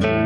Bye.